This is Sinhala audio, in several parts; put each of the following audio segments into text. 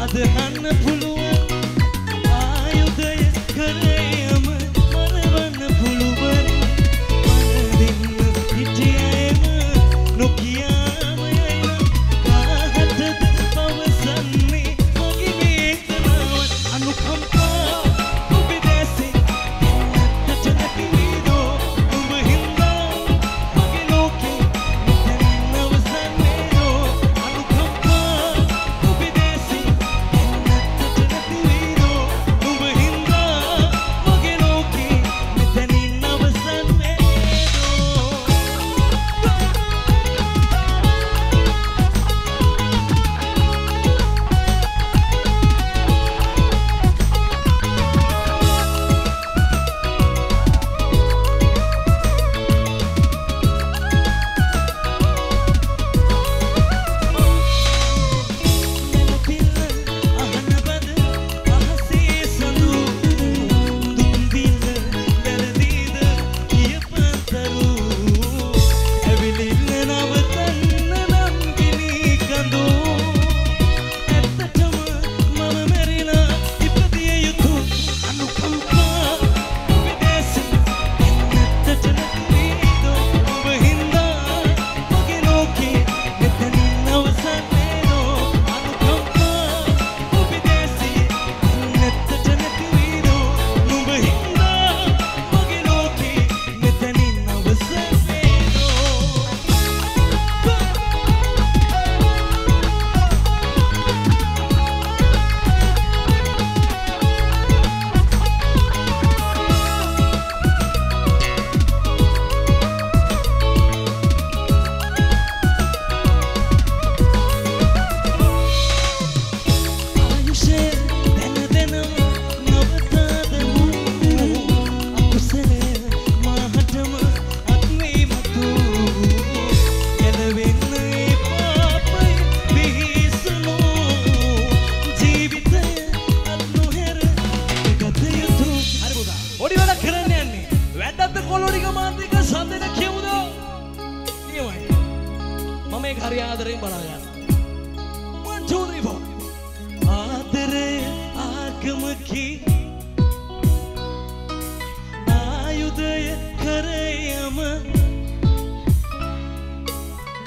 අදහන්න පුළුවන් මේක හරි ආදරෙන් බලා ගන්න. 1 2 3 4 ආදරේ ආගමකි ආයුධය කරයම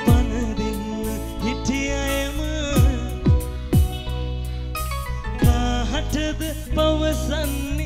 පන දෙන්න හිටියයම කාහටද පවසන්නේ